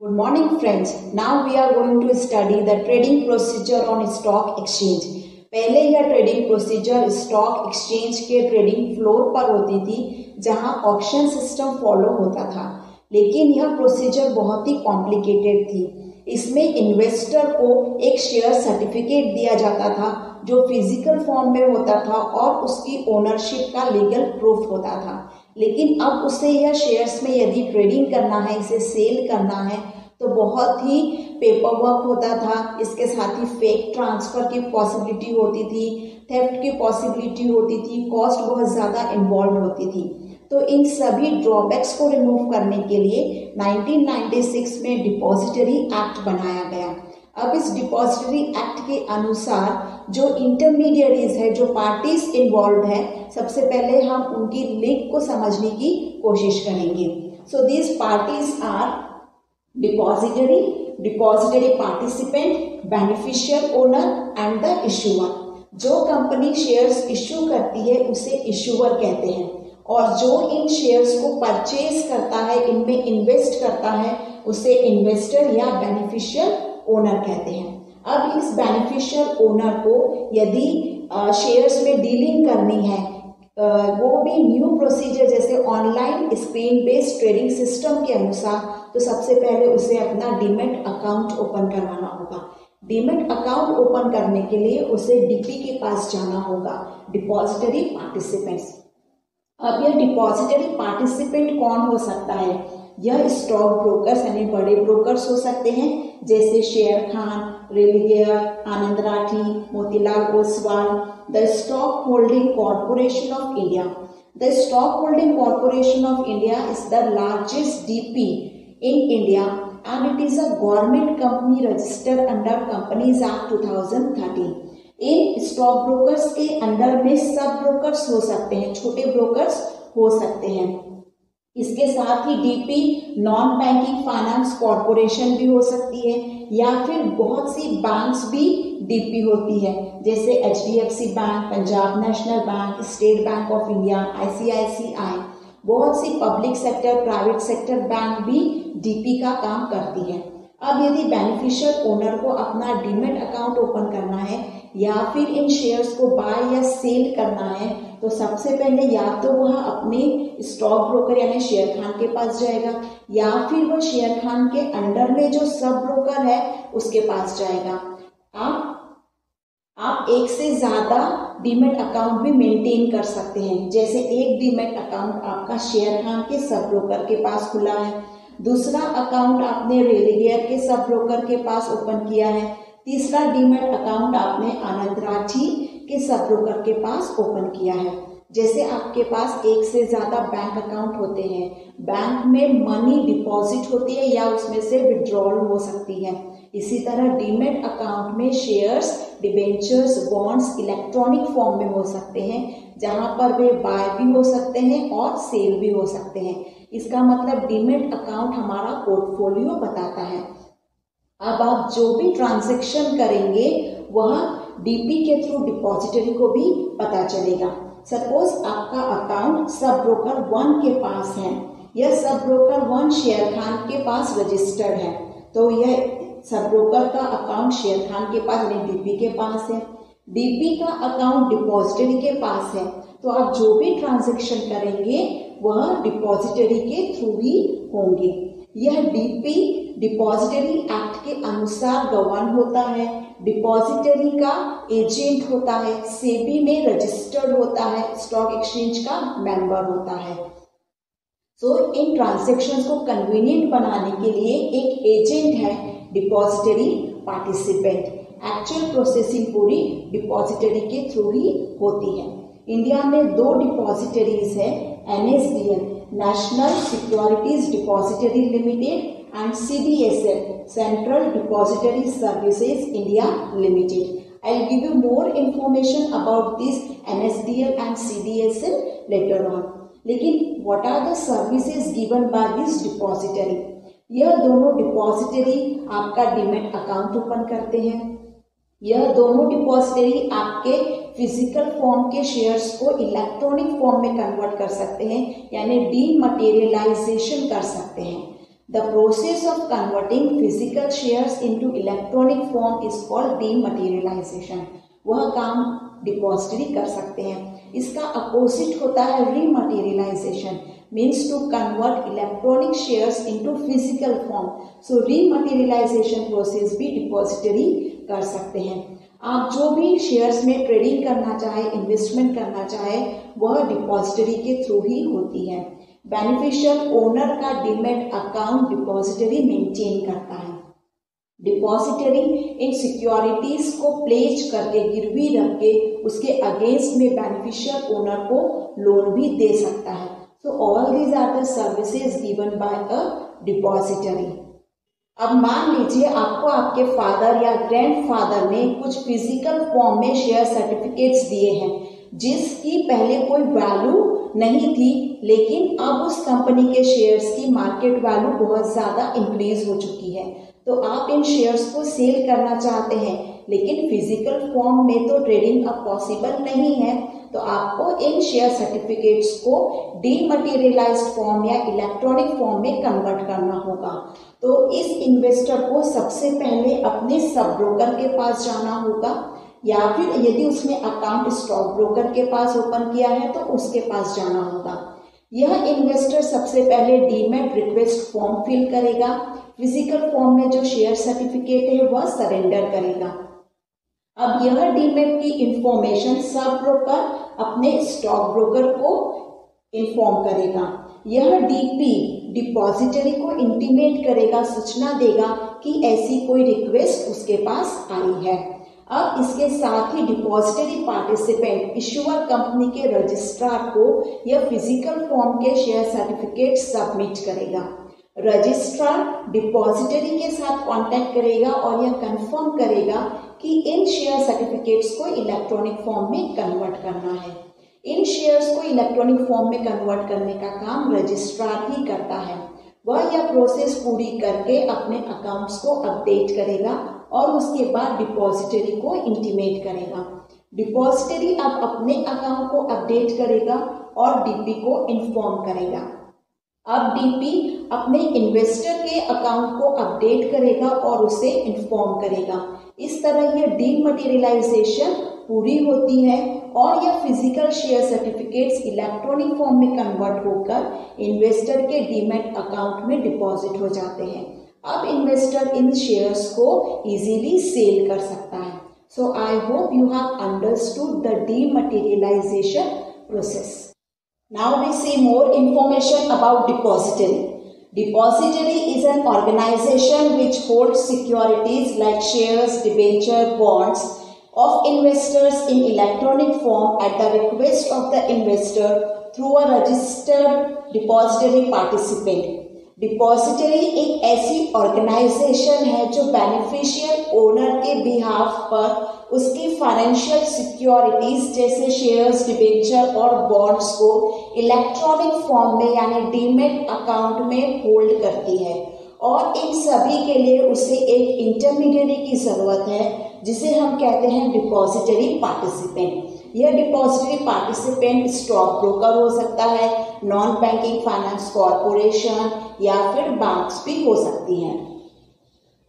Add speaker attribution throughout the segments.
Speaker 1: Good morning, friends. Now we are going to study the trading procedure on stock exchange. पहले यह trading procedure stock exchange के trading floor पर होती थी, जहाँ ऑप्शन सिस्टम फॉलो होता था लेकिन यह प्रोसीजर बहुत ही कॉम्प्लिकेटेड थी इसमें इन्वेस्टर को एक शेयर सर्टिफिकेट दिया जाता था, जो फ़िज़िकल फॉर्म में होता था और उसकी ओनरशिप का लीगल प्रूफ होता था लेकिन अब उसे यह शेयर्स में यदि ट्रेडिंग करना है, इसे सेल करना है तो बहुत ही पेपर वर्क होता था। इसके साथ ही फेक ट्रांसफ़र की पॉसिबिलिटी होती थी थेफ्ट की पॉसिबिलिटी होती थी कॉस्ट बहुत ज़्यादा इन्वॉल्व होती थी। तो इन सभी ड्रॉबैक्स को रिमूव करने के लिए 1996 में डिपॉजिटरी एक्ट बनाया गया। अब इस डिपॉजिटरी एक्ट के अनुसार जो इंटरमीडिएटरीज है, जो पार्टीज़ इन्वॉल्व है, सबसे पहले हम उनकी लिंक को समझने की कोशिश करेंगे। So these parties are depository depository participant beneficial owner and the issuer जो कंपनी शेयर्स इश्यू करती है, उसे इशूअर कहते हैं। और जो इन शेयर्स को परचेज करता है, इनमें इन्वेस्ट करता है, उसे इन्वेस्टर या बेनिफिशियल ओनर कहते हैं। अब इस बेनिफिशियल ओनर को यदि शेयर्स में डीलिंग करनी है वो भी न्यू प्रोसीजर जैसे online screen based trading system के अनुसार तो सबसे पहले उसे अपना डीमेट अकाउंट ओपन करवाना होगा। डीमेट अकाउंट ओपन करने के लिए उसे डीपी के पास जाना होगा। डिपॉजिटरी पार्टिसिपेंट्स अब यह डिपॉजिटरी पार्टिसिपेंट कौन हो सकता है? यह स्टॉक ब्रोकर्स यानी बड़े ब्रोकर्स हो सकते हैं। जैसे Sharekhan, Religare Anand Rathi Motilal Oswal, the stock holding corporation of India. The stock holding corporation of India is the largest DP in India and it is a government company registered under companies act 2013 इन stock brokers के under में sub brokers हो सकते हैं, छोटे brokers हो सकते हैं। इसके साथ ही DP non banking finance corporation भी हो सकती है, या फिर बहुत सी बैंक्स भी डीपी होती है, जैसे सी bank Punjab national bank state bank of India ICICI बहुत सी public sector private sector bank भी डीपी का काम करती है। अब यदि बेनिफिशियल ओनर को अपना डीमेट अकाउंट ओपन करना है, या फिर इन शेयर्स को बाय या सेल करना है तो सबसे पहले या तो वह अपने स्टॉक ब्रोकर यानी शेयर खान के पास जाएगा, या फिर वह शेयर खान के अंडर में जो सब ब्रोकर है, उसके पास जाएगा। आप आप एक से ज़्यादा डीमेट अकाउंट भी मेंटेन कर सकते हैं। जैसे एक डीमेट अकाउंट आपका शेयर खान के सब ब्रोकर के पास खुला है, दूसरा अकाउंट आपने रेलिगेयर के सब ब्रोकर के पास ओपन किया है, तीसरा डीमेट अकाउंट आपने आनंद राठी के सब ब्रोकर के पास ओपन किया है। जैसे आपके पास एक से ज़्यादा बैंक अकाउंट होते हैं, बैंक में मनी डिपॉजिट होती है या उसमें से विड्रॉल हो सकती है। इसी तरह डीमेट अकाउंट में shares, debentures, bonds electronic form में हो सकते हैं, जहाँ पर वे बाय भी हो सकते हैं और सेल भी हो सकते हैं। इसका मतलब डीमेट अकाउंट हमारा पोर्टफोलियो बताता है। अब आप जो भी ट्रांजेक्शन करेंगे, वह डीपी के थ्रू डिपॉजिटरी को भी पता चलेगा। सपोज़ आपका अकाउंट सब ब्रोकर वन के पास है। यह sub broker one share Khan के पास रजिस्टर्ड है। तो यह सब ब्रोकर का अकाउंट शेयर खान के पास, यानी डीपी के पास है। डीपी का अकाउंट डिपॉजिटरी के पास है। तो आप जो भी ट्रांजेक्शन करेंगे, वह डिपॉजिटरी के थ्रू ही होंगे। यह डीपी डिपॉजिटरी एक्ट के अनुसार गवर्न होता है। डिपॉजिटरी का एजेंट होता है। सेबी में रजिस्टर्ड होता है। स्टॉक एक्सचेंज का मेंबर होता है। सो so, इन ट्रांजेक्शन को कन्वीनियंट बनाने के लिए एक एजेंट है डिपॉजिटरी पार्टिसिपेंट एक्चुअल प्रोसेसिंग पूरी डिपॉजिटरी के थ्रू ही होती है। इंडिया में दो डिपॉजिटरीज है NSDL national securities depository limited and CDSL, Central Depository Services India Limited. I'll give you more information about this NSDL and CDSL later on. लेकिन what are the services given by this depository? यह दोनों depository आपका demat account open करते हैं यह दोनों depository आपके physical form के शेयर्स को इलेक्ट्रॉनिक फॉर्म में कन्वर्ट कर सकते हैं, यानी डी मटेरियलाइजेशन कर सकते हैं। The process of converting physical shares into electronic form is called dematerialization. वह काम डिपॉजिटरी कर सकते हैं। इसका अपोजिट होता है rematerialisation means to convert electronic shares into physical form so rematerialisation process भी डिपॉजिटरी कर सकते हैं। आप जो भी शेयर्स में ट्रेडिंग करना चाहे इन्वेस्टमेंट करना चाहे, वह डिपॉजिटरी के थ्रू ही होती है। बेनिफिशियल ओनर का डिमेट अकाउंट डिपॉजिटरी मेंटेन करता है। डिपॉजिटरी इन सिक्योरिटीज को प्लेज करके, गिरवी रख के, उसके अगेंस्ट में बेनिफिशियल ओनर को लोन भी दे सकता है। So all these are the services given by a depository अब मान लीजिए आपको आपके फादर या ग्रैंडफादर ने कुछ फ़िज़िकल फॉर्म में शेयर सर्टिफिकेट्स दिए हैं, जिसकी पहले कोई वैल्यू नहीं थी, लेकिन अब उस कंपनी के शेयर्स की मार्केट वैल्यू बहुत ज़्यादा इंक्रीज हो चुकी है। तो आप इन शेयर्स को सेल करना चाहते हैं, लेकिन फ़िज़िकल फॉर्म में तो ट्रेडिंग अब पॉसिबल नहीं है तो आपको इन शेयर सर्टिफिकेट्स को डीमटेरियलाइज फॉर्म या इलेक्ट्रॉनिक फॉर्म में कन्वर्ट करना होगा। तो इस इन्वेस्टर को सबसे पहले अपने सब ब्रोकर के पास जाना होगा, या फिर यदि उसने अकाउंट स्टॉक ब्रोकर के पास ओपन किया है तो उसके पास जाना होगा। यह इन्वेस्टर सबसे पहले डीमेट रिक्वेस्ट फॉर्म फिल करेगा। फ़िज़िकल फॉर्म में जो शेयर सर्टिफिकेट है, वह सरेंडर करेगा। अब यह डीमेट की इंफॉर्मेशन सब ब्रोकर अपने स्टॉक ब्रोकर को इन्फॉर्म करेगा। यह डीपी डिपॉजिटरी को इंटीमेट करेगा, सूचना देगा कि ऐसी कोई रिक्वेस्ट उसके पास आई है। अब इसके साथ ही डिपॉजिटरी पार्टिसिपेंट इशुअर कंपनी के रजिस्ट्रार को यह फ़िज़िकल फॉर्म के शेयर सर्टिफिकेट सबमिट करेगा। रजिस्ट्रार डिपॉजिटरी के साथ कांटेक्ट करेगा और यह कंफर्म करेगा कि इन शेयर सर्टिफिकेट्स को इलेक्ट्रॉनिक फॉर्म में कन्वर्ट करना है। इन शेयर्स को इलेक्ट्रॉनिक फॉर्म में कन्वर्ट करने का काम रजिस्ट्रार ही करता है। वह यह प्रोसेस पूरी करके अपने अकाउंट्स को अपडेट करेगा और उसके बाद डिपॉजिटरी को इंटीमेट करेगा। डिपॉजिटरी अब अपने अकाउंट को अपडेट करेगा और डीपी को इन्फॉर्म करेगा। अब डीपी अपने इन्वेस्टर के अकाउंट को अपडेट करेगा और उसे इन्फॉर्म करेगा। इस तरह यह डीमटेरियलाइजेशन पूरी होती है और यह physical share certificates electronic form में कन्वर्ट होकर इन्वेस्टर के डीमेट अकाउंट में डिपॉजिट हो जाते हैं। अब इन्वेस्टर इन शेयर्स को इजीली सेल कर सकता है। So I hope you have understood the dematerialisation process now we see more information about depository Depository is an organization which holds securities like shares, debenture, bonds of investors in electronic form at the request of the investor through a registered depository participant. Depository एक ऐसी organisation है जो beneficial owner के behalf पर उसकी financial securities जैसे shares debenture और bonds को इलेक्ट्रॉनिक फॉर्म में, यानी डीमेट अकाउंट में होल्ड करती है और इन सभी के लिए उसे एक इंटरमीडिएट की ज़रूरत है जिसे हम कहते हैं डिपॉजिटरी पार्टिसिपेंट यह डिपॉजिटरी पार्टिसिपेंट स्टॉक ब्रोकर हो सकता है नॉन बैंकिंग फाइनेंस कॉरपोरेशन या फिर बैंक्स भी हो सकती हैं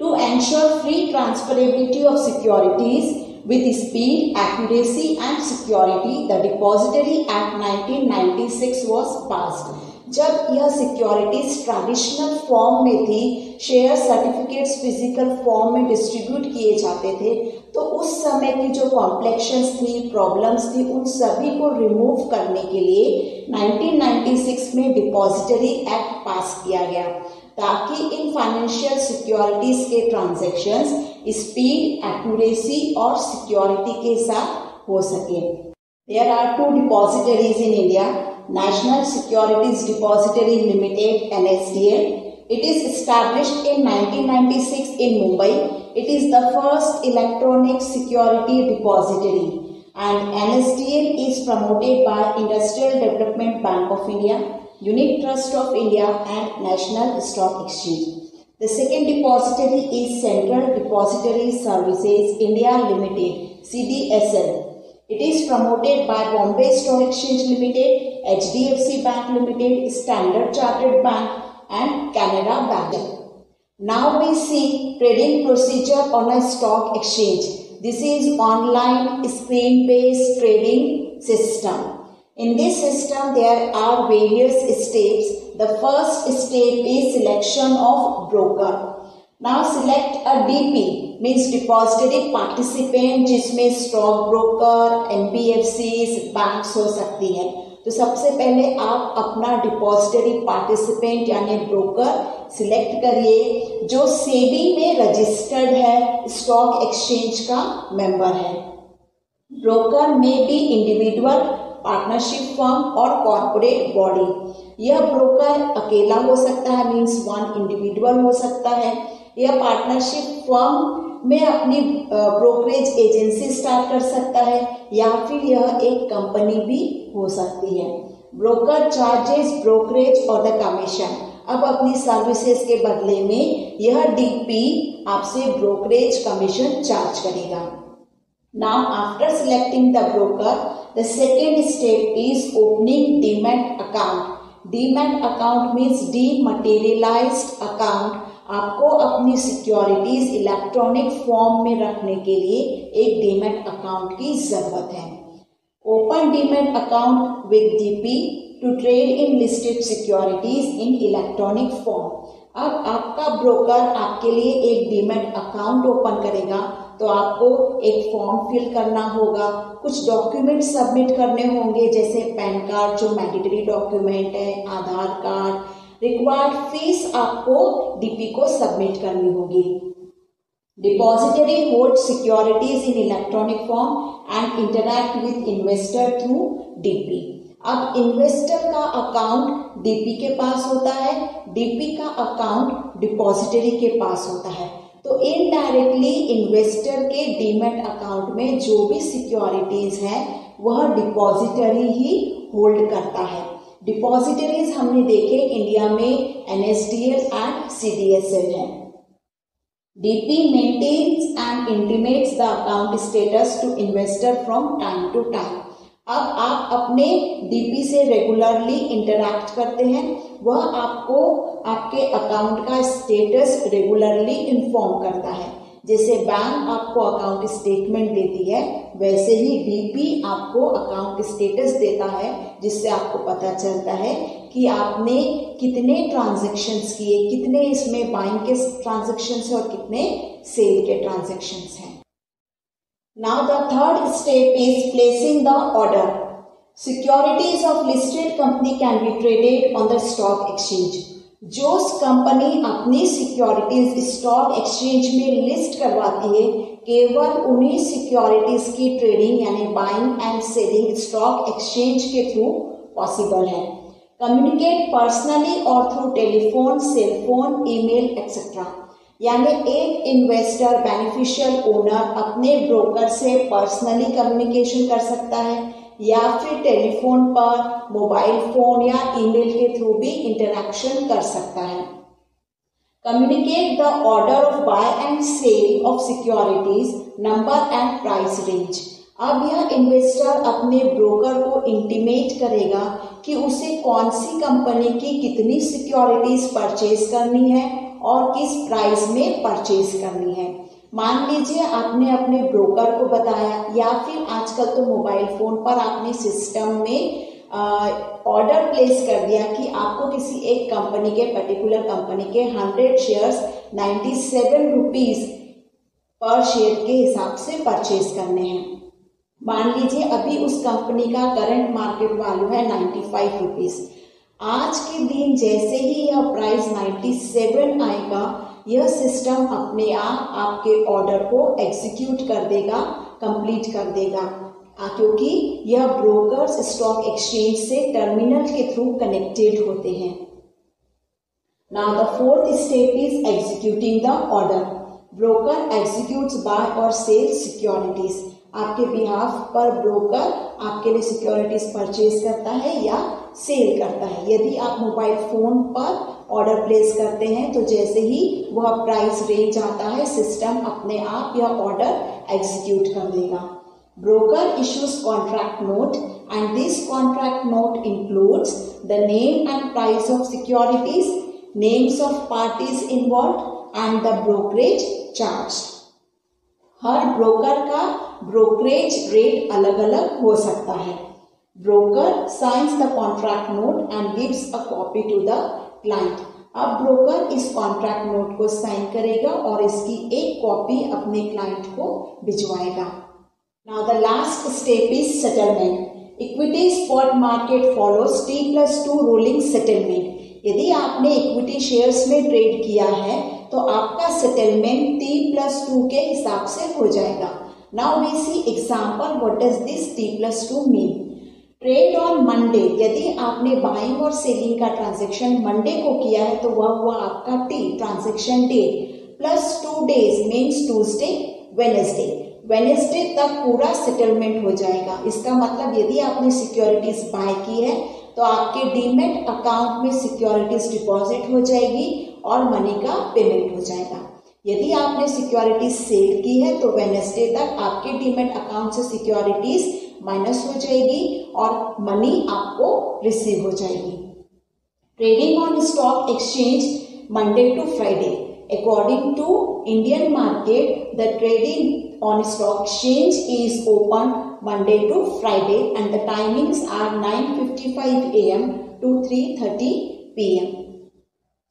Speaker 1: to ensure free transferability of securities with speed, accuracy and security, the Depository Act 1996 was passed. जब यह सिक्योरिटीज ट्रेडिशनल फॉर्म में थी शेयर सर्टिफिकेट्स फ़िज़िकल फॉर्म में डिस्ट्रीब्यूट किए जाते थे तो उस समय की जो कॉम्प्लेक्शंस थी प्रॉब्लम्स थी, उन सभी को रिमूव करने के लिए 1996 में डिपॉजिटरी एक्ट पास किया गया, ताकि इन फाइनेंशियल सिक्योरिटीज के ट्रांजेक्शन स्पीड एक्यूरेसी और सिक्योरिटी के साथ हो सके। There are two depositories in India National Securities Depository Limited NSDL. It is established in 1996 in Mumbai. It is the first electronic security depository and NSDL is promoted by Industrial Development Bank of India, Unit Trust of India and National Stock Exchange. The second depository is Central Depository Services India Limited CDSL it is promoted by Bombay Stock Exchange Limited, HDFC Bank Limited, Standard Chartered Bank, and Canara Bank. Now we see trading procedure on a stock exchange. This is online screen-based trading system. In this system, there are various steps. The first step is selection of broker. Now select a DP means depository participant, जिसमें stock broker NBFC banks हो सकती है। तो सबसे पहले आप अपना depository participant यानी ब्रोकर सिलेक्ट करिए, जो सेबी में रजिस्टर्ड है स्टॉक एक्सचेंज का मेंबर है। ब्रोकर में भी इंडिविजुअल पार्टनरशिप फर्म और कॉरपोरेट बॉडी यह ब्रोकर अकेला हो सकता है मींस वन इंडिविजुअल हो सकता है। यह पार्टनरशिप फर्म में अपनी ब्रोकरेज एजेंसी स्टार्ट कर सकता है, या फिर यह एक कंपनी भी हो सकती है। ब्रोकर चार्जेस ब्रोकरेज और द कमीशन अब अपनी सर्विसेज़ के बदले में यह डीपी आपसे ब्रोकरेज कमीशन चार्ज करेगा। Now after selecting the broker the second step is opening demat account demat account means dematerialise account आपको अपनी सिक्योरिटीज इलेक्ट्रॉनिक फॉर्म में रखने के लिए एक डीमेट अकाउंट की ज़रूरत है। Open demat account with DP to trade in listed securities in electronic form अब आपका ब्रोकर आपके लिए एक डीमेट अकाउंट ओपन करेगा तो आपको एक फॉर्म फिल करना होगा। कुछ डॉक्यूमेंट सबमिट करने होंगे, जैसे पैन कार्ड, जो मैंडेटरी डॉक्यूमेंट है, आधार कार्ड रिक्वायर्ड फ़ीस आपको डीपी को सबमिट करनी होगी। Depository hold securities in electronic form and interact with investor through DP अब इन्वेस्टर का अकाउंट डीपी के पास होता है। डीपी का अकाउंट डिपॉजिटरी के पास होता है। तो इनडायरेक्टली इन्वेस्टर के डीमेट अकाउंट में जो भी सिक्योरिटीज है, वह डिपॉजिटरी ही होल्ड करता है। डिपॉजिटरीज हमने देखे इंडिया में एनएसडीएल एंड सीडीएसएल है। DP maintains and intimates the account status to investor from time to time अब आप अपने डीपी से रेगुलरली इंटरैक्ट करते हैं, वह आपको आपके अकाउंट का स्टेटस रेगुलरली इन्फॉर्म करता है। जैसे बैंक आपको अकाउंट स्टेटमेंट देती है, वैसे ही डीपी आपको अकाउंट स्टेटस देता है, जिससे आपको पता चलता है कि आपने कितने ट्रांजेक्शन्स किए, कितने इसमें बाइंग के ट्रांजेक्शन्स हैं और कितने सेल के ट्रांजेक्शन्स हैं। Now the third step is placing the order securities of listed company can be traded on the stock exchange जो कंपनी अपनी सिक्योरिटीज स्टॉक एक्सचेंज में लिस्ट करवाती है, केवल उन्हीं सिक्योरिटीज की ट्रेडिंग यानी buying and selling stock exchange के थ्रू पॉसिबल है। कम्युनिकेट पर्सनली और through telephone cellphone email etcetera यानी एक इन्वेस्टर बेनिफिशियल ओनर अपने ब्रोकर से पर्सनली कम्युनिकेशन कर सकता है। या फिर टेलीफोन पर, मोबाइल फ़ोन या ईमेल के थ्रू भी इंटरेक्शन कर सकता है। Communicate the order of buy and sell of securities number and price range अब यह इन्वेस्टर अपने ब्रोकर को इंटीमेट करेगा कि उसे कौन सी कंपनी की कितनी सिक्योरिटीज परचेज करनी है और किस प्राइस में परचेज करनी है। मान लीजिए आपने अपने ब्रोकर को बताया, या फिर आजकल तो मोबाइल फ़ोन पर आपने सिस्टम में ऑर्डर प्लेस कर दिया कि आपको किसी एक कंपनी के पर्टिकुलर कंपनी के hundred shares ninety seven rupees per share के हिसाब से परचेज करने हैं। मान लीजिए अभी उस कंपनी का करंट मार्केट वैल्यू है नाइन्टी फाइव रुपीज़ आज के दिन जैसे ही यह प्राइस नाइन्टी सेवन आएगा यह सिस्टम अपने आप आपके ऑर्डर को एग्जीक्यूट कर देगा कंप्लीट कर देगा। क्योंकि यह ब्रोकर्स स्टॉक एक्सचेंज से टर्मिनल के थ्रू कनेक्टेड होते हैं। Now the fourth step is executing the order broker executes buy और सेल सिक्योरिटीज आपके बिहाफ पर ब्रोकर आपके लिए सिक्योरिटीज परचेज करता है या सेल करता है। यदि आप मोबाइल फ़ोन पर ऑर्डर प्लेस करते हैं तो जैसे ही वह प्राइस रेंज आता है सिस्टम अपने आप यह ऑर्डर एग्जीक्यूट कर देगा broker issues contract note and this contract note includes the name and price of securities names of parties involved and the brokerage charged. हर ब्रोकर का ब्रोकरेज रेट अलग अलग हो सकता है broker signs the contract note and gives a copy to the client अब broker इस contract note को साइन करेगा और इसकी एक कॉपी अपने क्लाइंट को भिजवाएगा। Now the last step is settlement equity spot market follows T plus two rolling settlement यदि आपने इक्विटी शेयर्स में ट्रेड किया है तो आपका सेटलमेंट टी प्लस टू के हिसाब से हो जाएगा। Now we see example what is this T plus two mean trade on Monday यदि आपने बाइंग और सेलिंग का ट्रांजेक्शन मंडे को किया है तो वह हुआ आपका T transaction day plus two days means Tuesday Wednesday Wednesday तक पूरा सेटलमेंट हो जाएगा। इसका मतलब यदि आपने सिक्योरिटीज बाय की है तो आपके डीमेट अकाउंट में सिक्योरिटीज डिपॉजिट हो जाएगी और मनी का पेमेंट हो जाएगा। यदि आपने सिक्योरिटीज सेल की है तो वेनेसडे तक आपके डीमेट अकाउंट से सिक्योरिटीज माइनस हो जाएगी और मनी आपको रिसीव हो जाएगी। Trading on stock exchange Monday to Friday according to Indian market the trading on stock exchange is open Monday to Friday and the timings are 9:55 AM to 3:30 PM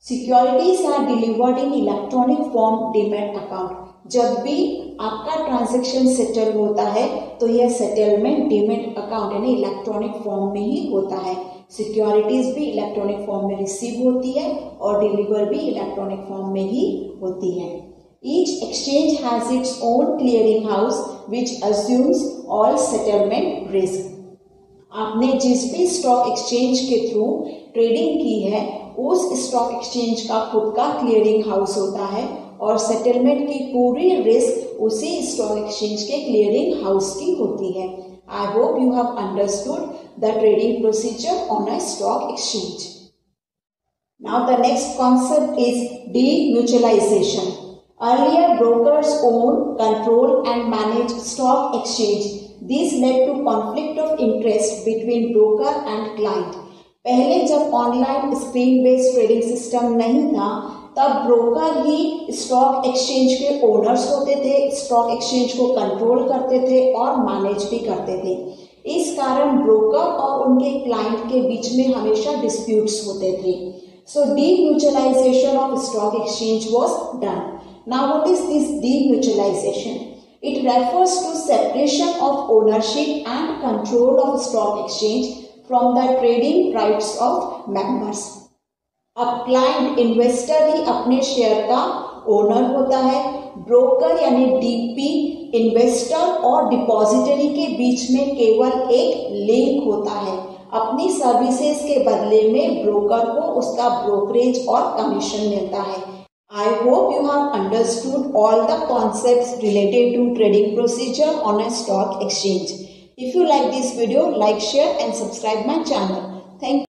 Speaker 1: securities are delivered in electronic form demat account जब भी आपका transaction settle होता है तो यह settlement demat account यानी electronic form में ही होता है। सिक्योरिटीज भी इलेक्ट्रॉनिक फॉर्म में रिसीव होती है और डिलीवर भी इलेक्ट्रॉनिक फॉर्म में ही होती है। Each exchange has its own clearing house which assumes all settlement risk आपने जिस भी स्टॉक एक्सचेंज के थ्रू ट्रेडिंग की है, उस स्टॉक एक्सचेंज का खुद का क्लियरिंग हाउस होता है। और सेटलमेंट की पूरी रिस्क उसी स्टॉक एक्सचेंज के क्लियरिंग हाउस की होती है। I hope you have understood the trading procedure on a stock exchange now the next concept is demutualization earlier brokers own control and manage stock exchange this led to conflict of interest between broker and client पहले जब online screen based trading system नहीं था तब broker ही stock exchange के owners होते थे stock exchange को कंट्रोल करते थे और मैनेज भी करते थे। इस कारण ब्रोकर और उनके क्लाइंट के बीच में हमेशा डिस्प्यूट्स होते थे। So demutualization of stock exchange was done now what is this demutualization it refers to separation of ownership and control of stock exchange from the trading rights of client investor ही अपने share का owner होता है। Broker यानी DP, investor और depository के बीच में केवल एक लिंक होता है। अपनी सर्विसेज़ के बदले में ब्रोकर को उसका ब्रोकरेज और कमीशन मिलता है। I hope you have understood all the concept related to trading procedure on a stock exchange. If you like this video, like, share and subscribe my channel. Thank